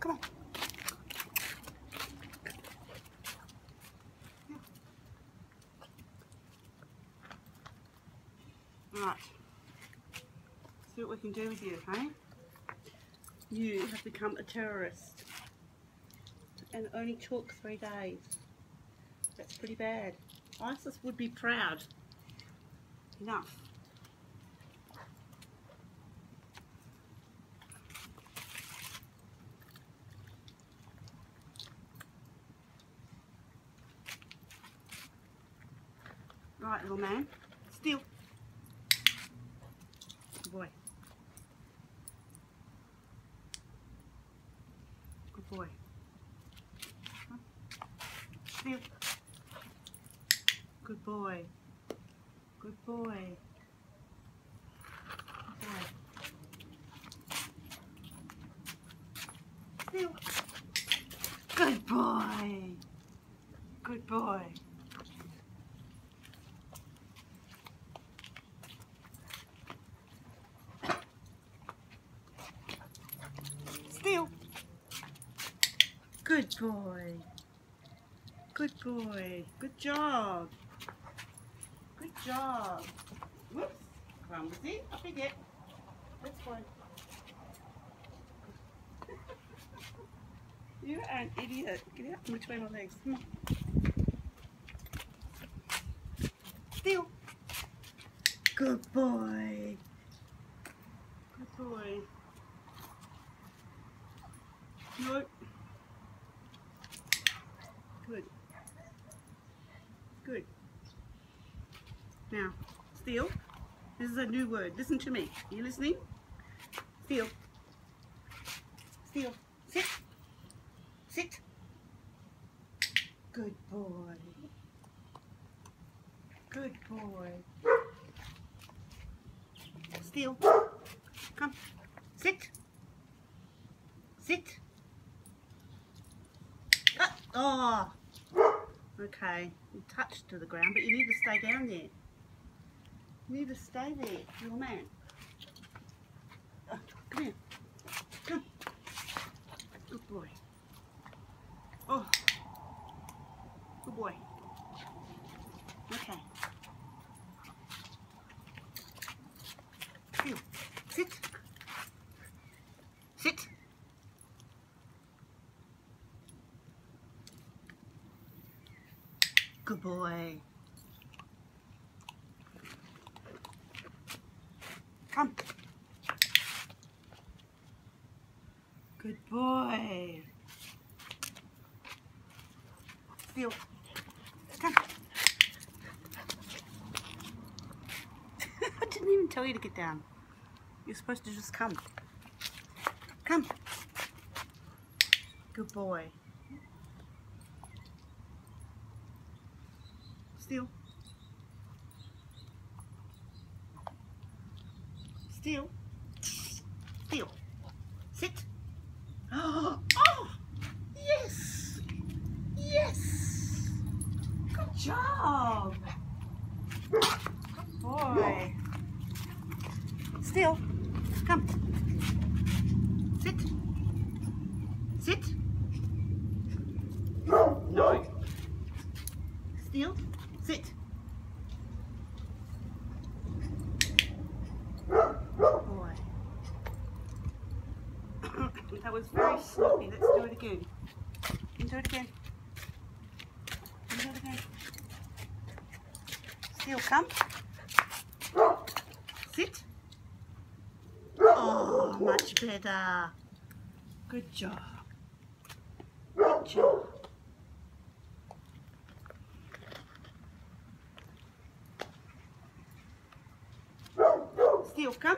Come on. Right. See what we can do with you, hey? You have become a terrorist. And only took three days. That's pretty bad. ISIS would be proud. Enough. Right, little man. Still. Good boy. Good boy. Still. Good boy. Good boy. Good boy. Still. Good boy. Good boy. Still. Good boy. Good boy. Good job. Good job. Whoops. Clumsy. I forget. That's fine. You're an idiot. Get out from between my legs. Come on. Still. Good boy. Good boy. Nope. Good. Good. Steele. This is a new word. Listen to me. Are you listening? Steele. Steele. Sit. Sit. Good boy. Good boy. Steele. Come. Sit. Sit. Ah. Oh. Okay. You touched to the ground, but you need to stay down there. Need to stay there, little man. Uh, come here. Come. Good boy. Oh. Good boy. Okay. Sit. Sit. Good boy. Come. Good boy. Steele. Come. I didn't even tell you to get down. You're supposed to just come. Come. Good boy. Steele. Steele. Steele. Sit. Oh, oh, yes. Yes. Good job. Good boy. Steele. Come. Sit. Sit. No. Steele. Sit. Boy. That was very sloppy. Let's do it again. Do it again. Do it again. Steele, come. Sit. Oh, much better. Good job. Good job. Steele, come.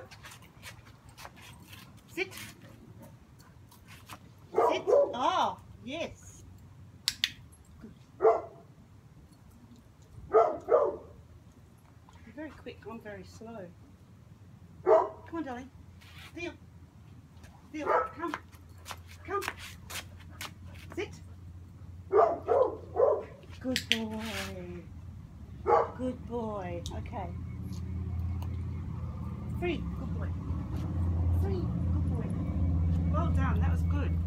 Sit. Oh, yes. You're very quick, I'm very slow. Come on, darling. Steele. Steele, come. Come. Sit. Good boy. Good boy. Okay. Free. Good boy. Free. Good boy. Well done. That was good.